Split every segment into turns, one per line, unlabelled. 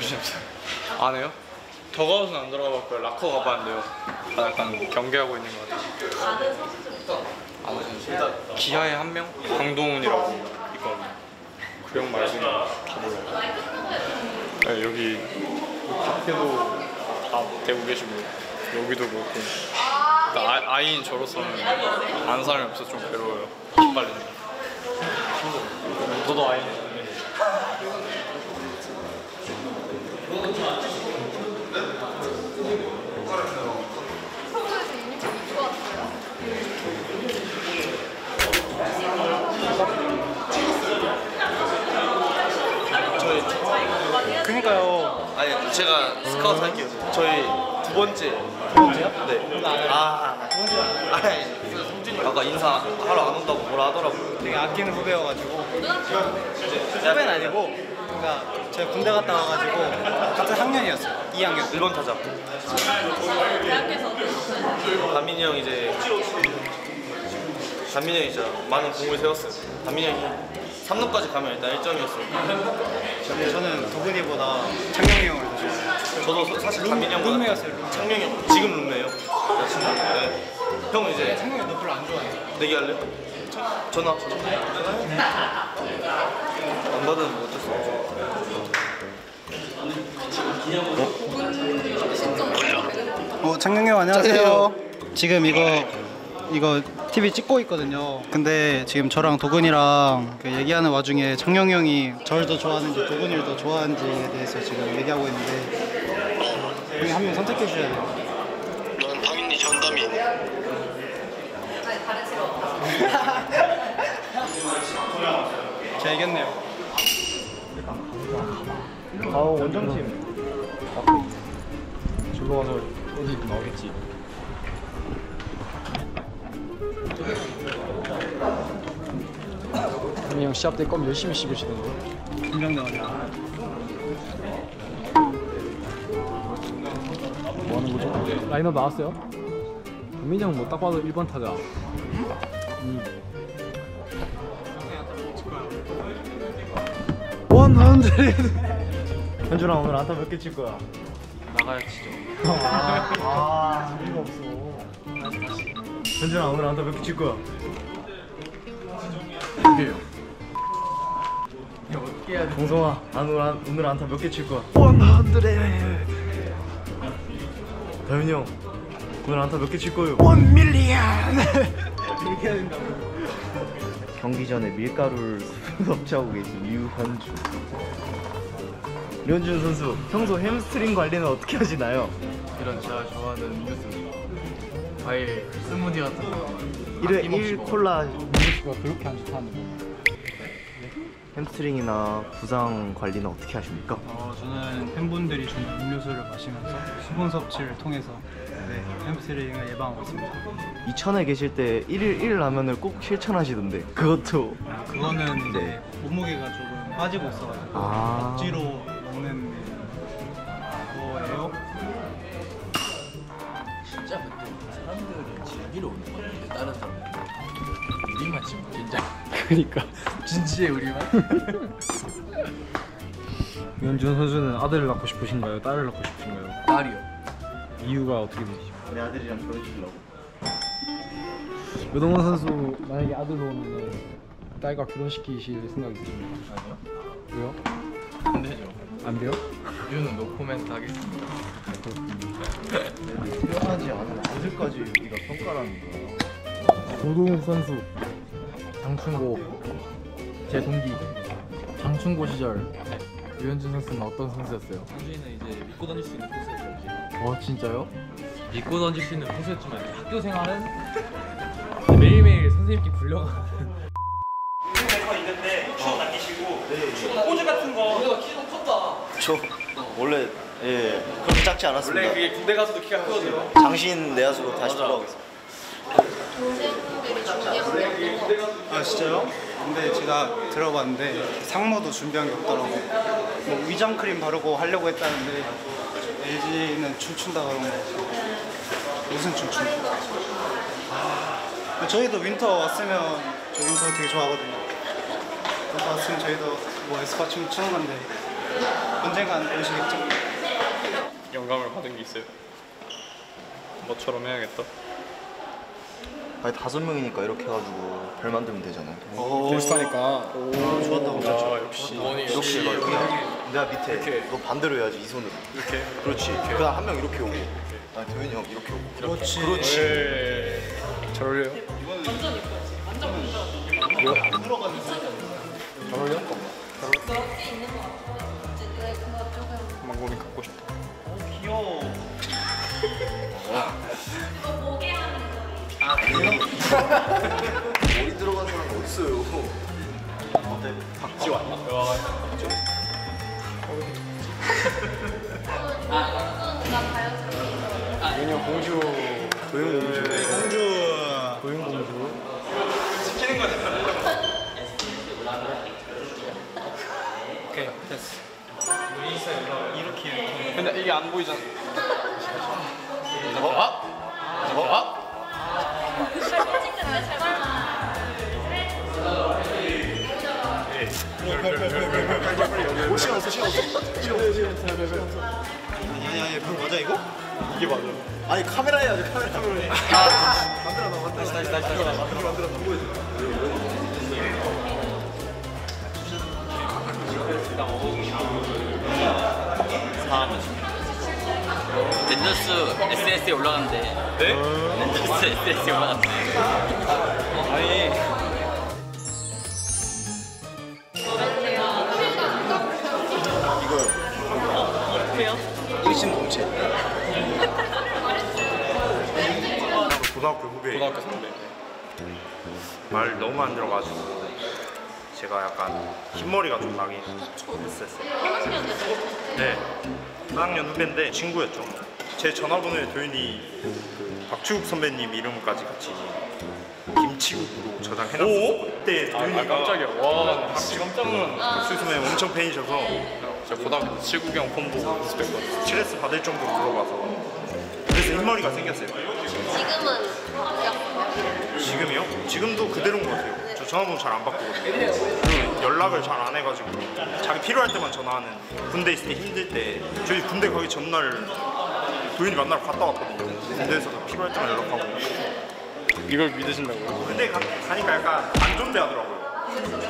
정신없어요. 안 해요? 더가웃은 안 들어가 봤고요. 라커 가봤는데요. 아, 약간 경계하고 있는 것 같아요.
아는 선수?
기아에 한 명? 강동훈이라고 있거든요. 그 형 말고는 다 몰라요. 네, 여기 밖에도 다 대고 계시고 여기도 그렇고 일단 아, 아이인 저로서는 아는 사람이 없어서 좀 괴로워요. 기빨리는 너도 아이인
스카우트 할게요. 저희 두 번째. 두 번째요? 네. 아. 아니 성준이 아까 인사하러 안 온다고 뭐라 하더라고요.
되게 아끼는 후배여가지고 후배는 아니고 그러니까 제가 군대 갔다 와가지고 같은 학년이었어요. 2학년.
1번 타자.
대학에서?
담민이 형 이제 형이 진짜 많은 공을 세웠어요. 담민이 형이 3루까지 가면 일단 1점이었어요.
근데 저는 도근이보다 창영이 형을 더 좋아해요.
저도 소- 사실 담민이 형보다
룸메였어요, 룸메.
창룡이 형 지금 룸메예요. 여자친구. 네. 형은 이제
창영이 너 별로 안 좋아해.
내기할래? 전화. 안 받으면 뭐 어쩔 수 없죠.
어, 창영이 형 안녕하세요. 지금 이거 이거 TV 찍고 있거든요. 근데 지금 저랑 도근이랑 그 얘기하는 와중에 창영이 형이 저를 더 좋아하는지 도근이를 더 좋아하는지에 대해서 지금 얘기하고 있는데 형이 한 명 선택해 주셔야 돼요.
난 당연히 전담이
아니 다른 직업.
제가 이겼네요.
아 원정팀 저로 가서 어디 나오겠지 형 시합 때 껌 열심히 씹으시던데
김정 나오냐?
뭐 하는 거죠? 라인업 나왔어요? 민형뭐 딱 봐도 1번 타자 음.
현준아 오늘 안타 몇 개 칠 거야?
나가야 치죠
아, 이거 없어. 현준아 오늘 안타 몇 개 칠 거야?
이게요
종성아 오늘 안, 오늘 안타 몇 개 칠 거야?
100
다현이 형 오늘 안타 몇 개 칠 거예요?
1 million
경기 전에 밀가루를 섭취하고 계신 유현주. 류현준 선수 평소 햄스트링 관리는 어떻게 하시나요?
이런 제가 좋아하는 주스 과일 스무디 같은 거
1일 1 콜라
주스가 그렇게 안 좋다는 거
햄스트링이나 부상 관리는 어떻게 하십니까?
어, 저는 팬분들이 주는 음료수를 마시면서 수분 섭취를 통해서 네, 햄스트링을 예방하고 있습니다.
이천에 계실 때 1일 1 라면을 꼭 실천하시던데 그것도
아, 그거는 이제
네.
몸무게가 조금 빠지고 있어가지고
아.
억지로 먹는 거예요.
진짜 근데 사람들은 즐기러 오는 거 같은데 다른 사람들 우리만 지금 진짜
그니까
진지해 우리만
유현준 선수는 아들을 낳고 싶으신가요? 딸을 낳고 싶으신가요?
딸이요
이유가 어떻게 되시죠?
내 아들이랑 결혼시키려고
유동원 선수 만약에 아들 놓으면 딸과 결혼시키실 생각 있으십니까?
아니요
왜요?
안 되죠
안 돼요?
이유는 노코멘트 하겠습니다
필요하지 않은 어디까지 우리가 평가라는 거야
조동욱 선수
장충고 제 동기 장충고 시절 유현준 선수는 어떤 선수였어요?
현준이는 이제 믿고 던질 수 있는 포수였죠.
어 진짜요?
믿고 던질 수 있는 포수였지만 학교 생활은 매일매일 선생님께 불려가는
저 원래 예 그렇게 작지 않았습니다.
그게 군대 가서도 키가 크거든요
장신 내야수로 다시 돌아오겠습니다.
동생들이 준비한 게 어떤 거?
아 진짜요? 근데 제가 들어봤는데 상무도 준비한 게 없더라고. 뭐 위장 크림 바르고 하려고 했다는데 LG는 춤춘다 그런 거. 무슨 춤춘? 아, 저희도 윈터 왔으면 저 윈터 되게 좋아하거든요. 윈터 왔으면 저희도 뭐 에스파 춤 추는 건데
언젠간 오시겠죠?
영감을 받은 게 있어요. 너처럼 해야겠다.
아니 다섯 명이니까 이렇게 해가지고 별 만들면 되잖아요.
비슷하니까. 좋았다고
아 역시
역시 막 그냥 내가 밑에 너 반대로 해야지 이 손으로. 이렇게. 그렇지. 그다음 한 명 이렇게 오고. 아 도현이 형 이렇게 오고.
그렇지.
그렇지.
잘 어울려요.
완전 이뻐요. 완전 완전. 몇개 있는 거 같고 이제 내 그거 조금
망고민 갖고 싶다.
귀여워.
또 보게 하는 거.
머리 들어간 사람 어딨어요?
박지 왔나?
나 자연스럽게.
윤영 공주. 도영 공주.
공주.
도영 공주. 오케이 됐어.
이렇게 이렇게.
근데 이게 안 보이잖아.
사진
시간 없어 시간 없어.
야야야 그거 맞아 이거?
이게 맞아.
아니 카메라 해야지 카메라 카메라.
다시 다시 다시 다시.
랜더스 SNS에 올라갔는데
네?
랜더스 SNS에 올라갔는데
아니
고등학교 후배
고등학교 선배.
말 너무 안 들어가지고 제가 약간 흰머리가 좀 나긴 했었어요. 네, 4학년 후배인데 친구였죠. 제 전화번호에 도윤이 그 박주국 선배님 이름까지 같이 김치국으로 저장해놨어요. 그때
아,
도윤이가
아 깜짝이야. 와 진짜 깜짝 놀랐네.
박주국 선배님 엄청 팬이셔서
제가 고등학교 때 칠구경 콤보 연습했거든요.
스트레스 받을 정도로 그래서 흰머리가 생겼어요.
지금은.
지금이요? 지금도 그대로인 것 같아요. 저 전화번호 잘 안 바꾸거든요. 그리고 연락을 잘 안 해가지고 자기 필요할 때만 전화하는 군대 있을 때 힘들 때 저희 군대 가기 전날 도윤이 만나러 갔다 왔거든요. 군대에서 필요할 때만 연락하고
이걸 믿으신다고요?
군대 가, 가니까 약간 안 존대하더라고요.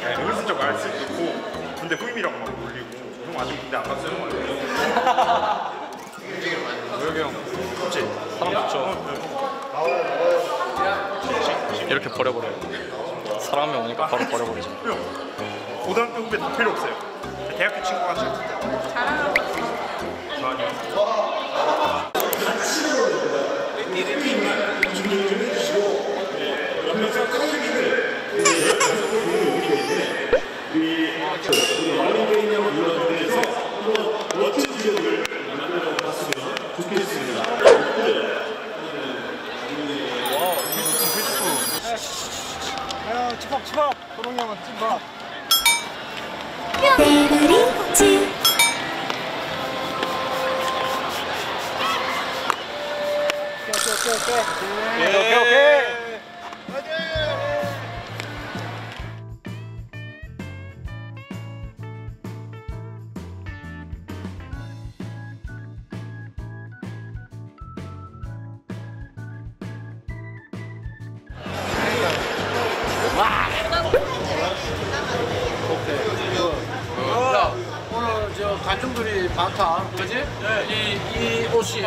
그냥 은근슬쩍 알 수도 있고 군대 후임이라고 막 놀리고 형 아직 군대 안 갔어요?
우혁이 형
그치?
사람 좋죠. 이렇게 버려버려요. 사람이 오니까 바로 버려버리죠.
형 고등학교 후배 다 필요 없어요. 대학교 친구가 지금
자랑하고
야 치밥 치밥. 도롱이 형은 치밥. 오케이 오케이 오케이.
많다, 그지? 이, 이 옷이,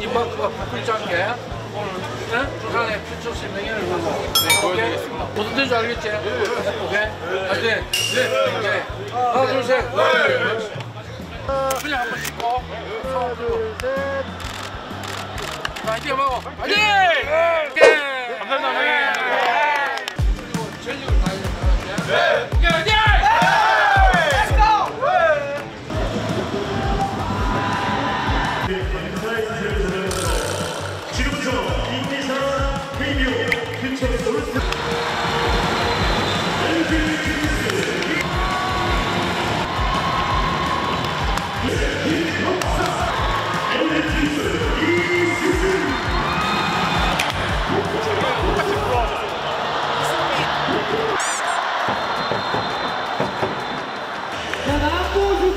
이 마크가 부풀장 게 오늘 네? 부산의 퓨처 실명을 네, 보여드리겠습니다. 무슨 뜻인지 알겠지? 오케이? 알지? 네, 오케이. 하나, 둘, 셋. 그냥 한번 씻고. 하나, 둘, 셋. 파이팅 하고. 파이팅!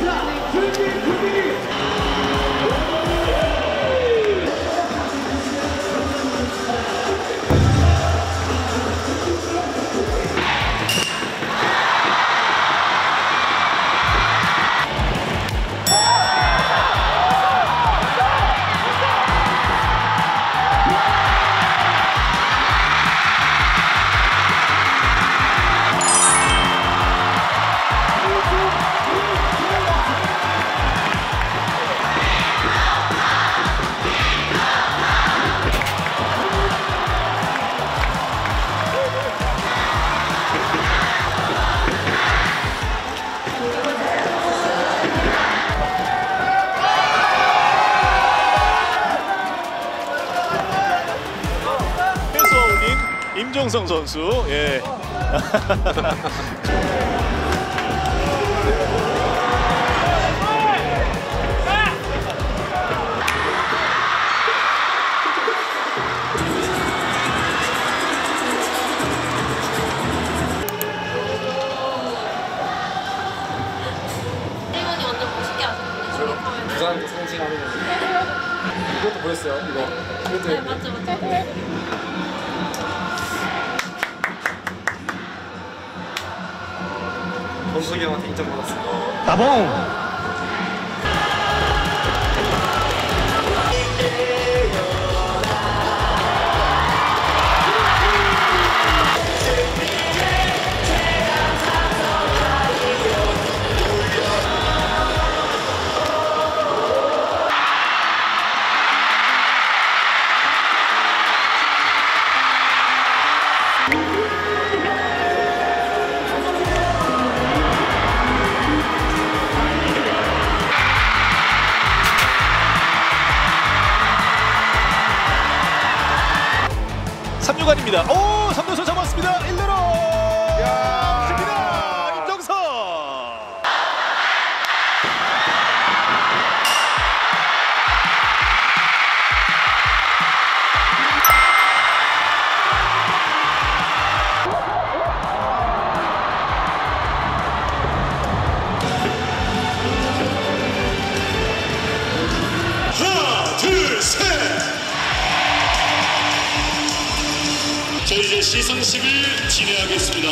Planning für die
Kultur.
김종성 선수. 예.
일본이 완전 멋있게 하셨는데 조립하면
부산 상징하는 거. 이것도 보였어요. 이거.
네 맞죠 맞죠
범석이 형한테 인
시상식을 진행하겠습니다.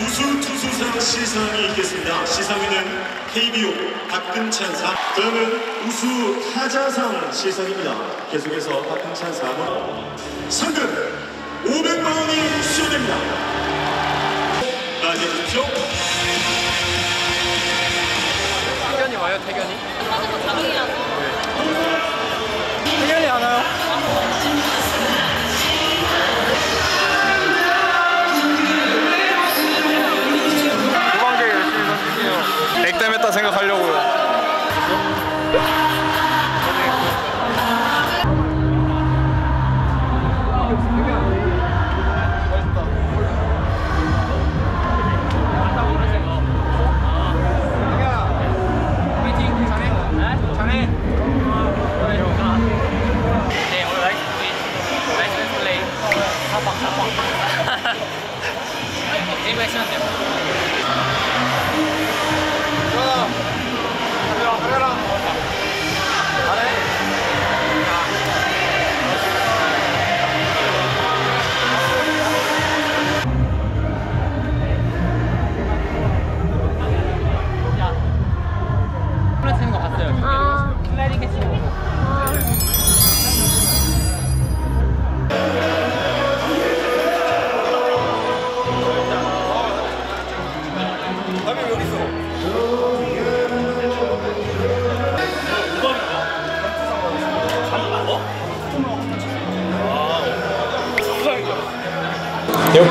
우수 투수상 시상이 있겠습니다. 시상에는 KBO 박근찬상, 다음은 우수 타자상 시상입니다. 계속해서 박근찬 상은 상금 500만 원이 수여됩니다. 나와주십시오
태견이 와요, 태견이?
맞아 자동이라서
해결이 안 와요?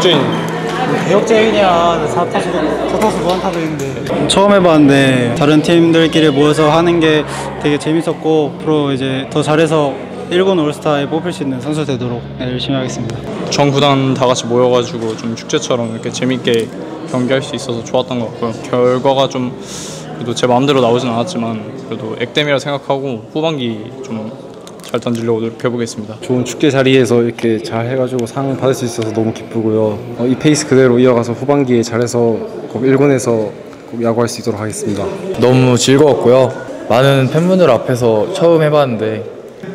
역주인
대역죄인이야 사타수 사타수 무한타도 있는데 처음 해봤는데 다른 팀들끼리 모여서 하는 게 되게 재밌었고 앞으로 이제 더 잘해서 일본 올스타에 뽑힐 수 있는 선수 되도록 네, 열심히 하겠습니다.
전 구단 다 같이 모여가지고 좀 축제처럼 이렇게 재밌게 경기할 수 있어서 좋았던 것 같고요. 결과가 좀 그래도 제 마음대로 나오진 않았지만 그래도 액땜이라 생각하고 후반기 좀 잘 던지려고 노력해보겠습니다.
좋은 축제 자리에서 이렇게 잘 해가지고 상 받을 수 있어서 너무 기쁘고요. 어, 이 페이스 그대로 이어가서 후반기에 잘해서 꼭 1군에서 꼭 야구할 수 있도록 하겠습니다.
너무 즐거웠고요. 많은 팬분들 앞에서 처음 해봤는데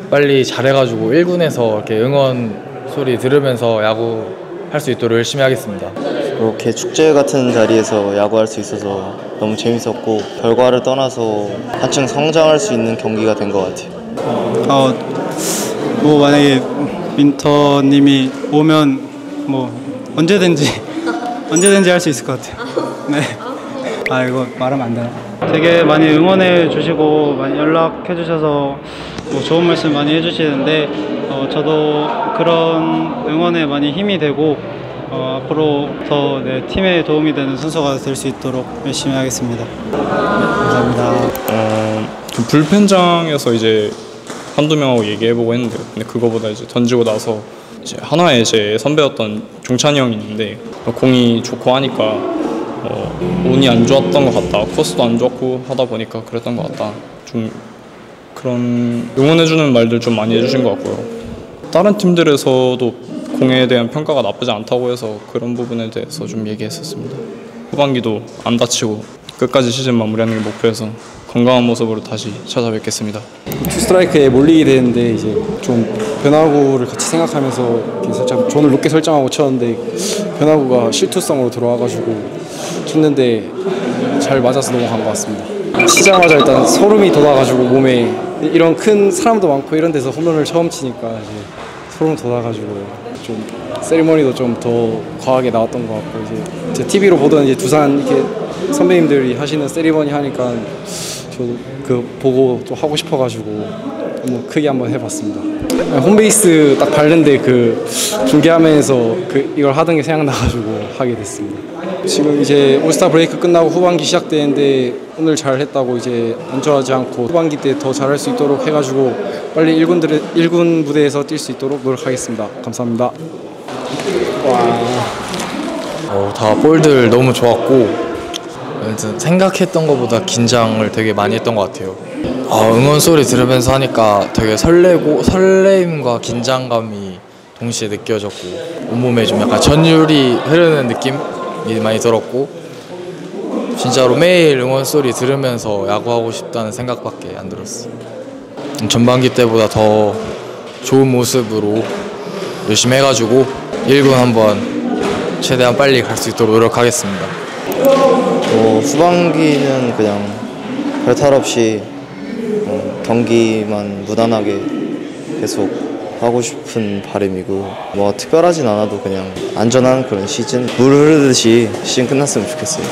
빨리 잘해가지고 1군에서 이렇게 응원 소리 들으면서 야구 할 수 있도록 열심히 하겠습니다.
이렇게 축제 같은 자리에서 야구할 수 있어서 너무 재밌었고 결과를 떠나서 한층 성장할 수 있는 경기가 된 것 같아요.
어, 뭐 만약에 민터님이 오면 뭐 언제든지 언제든지 할 수 있을 것 같아요. 네. 아 이거 말하면 안 되나? 되게 많이 응원해 주시고 많이 연락해 주셔서 뭐 좋은 말씀 많이 해주시는데 어, 저도 그런 응원에 많이 힘이 되고 어, 앞으로 더 네, 팀에 도움이 되는 선수가 될 수 있도록 열심히 하겠습니다. 감사합니다.
어, 그 불펜장에서 이제 한두 명하고 얘기해보고 했는데 근데 그거보다 이제 던지고 나서 이제 하나의 제 선배였던 종찬이 형이 있는데 공이 좋고 하니까 어, 운이 안 좋았던 것 같다. 코스도 안 좋고 하다 보니까 그랬던 것 같다. 좀 그런 응원해주는 말들 좀 많이 해주신 것 같고요. 다른 팀들에서도 공에 대한 평가가 나쁘지 않다고 해서 그런 부분에 대해서 좀 얘기했었습니다. 후반기도 안 다치고 끝까지 시즌 마무리하는 게 목표여서 건강한 모습으로 다시 찾아뵙겠습니다.
투 스트라이크에 몰리게 되는데 이제 좀 변화구를 같이 생각하면서 이렇게 살짝 존을 높게 설정하고 쳤는데 변화구가 실투성으로 들어와가지고 쳤는데 잘 맞아서 넘어간 것 같습니다. 치자마자 일단 소름이 돋아가지고 몸에 이런 큰 사람도 많고 이런 데서 홈런을 처음 치니까 이제 소름 돋아가지고 좀 세리머니도 좀 더 과하게 나왔던 것 같고 이제 제 TV로 보던 이제 두산 이렇게 선배님들이 하시는 세리머니 하니까 저도 그 보고 좀 하고 싶어가지고 한번 크게 한번 해봤습니다. 홈베이스 딱 밟는데 그 중계화면에서 그 이걸 하던 게 생각나가지고 하게 됐습니다. 지금 이제 올스타 브레이크 끝나고 후반기 시작되는데 오늘 잘 했다고 이제 안주하지 않고 후반기 때 더 잘할 수 있도록 해가지고 빨리 1군들의 1군 무대에서 뛸 수 있도록 노력하겠습니다. 감사합니다.
어, 다 볼들 너무 좋았고 생각했던 것보다 긴장을 되게 많이 했던 것 같아요. 아, 응원 소리 들으면서 하니까 되게 설레고 설레임과 긴장감이 동시에 느껴졌고 온몸에 좀 약간 전율이 흐르는 느낌이 많이 들었고 진짜로 매일 응원 소리 들으면서 야구하고 싶다는 생각밖에 안 들었어요. 전반기 때보다 더 좋은 모습으로 열심히 해가지고 1군 한번 최대한 빨리 갈 수 있도록 노력하겠습니다.
어, 후반기는 그냥 별탈 없이 어, 경기만 무난하게 계속 하고 싶은 바람이고 뭐 특별하진 않아도 그냥 안전한 그런 시즌 물 흐르듯이 시즌 끝났으면 좋겠어요.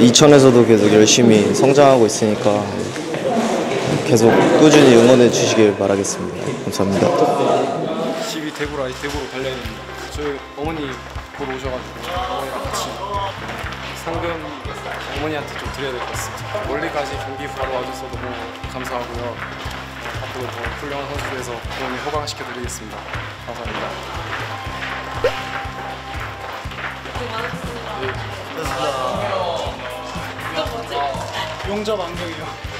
이천에서도 계속 열심히 성장하고 있으니까 계속 꾸준히 응원해 주시길 바라겠습니다. 감사합니다.
12 대구 라이 대구로 달려야 됩니다. 저희 어머니 보러 오셔가지고 어머니랑 같이 상금 어머니한테 좀 드려야 될 것 같습니다. 멀리까지 경기 바로 와줘서 너무 감사하고요. 앞으로 더 훌륭한 선수 돼서 어머니 호강시켜 드리겠습니다. 감사합니다.
용접 안경이요.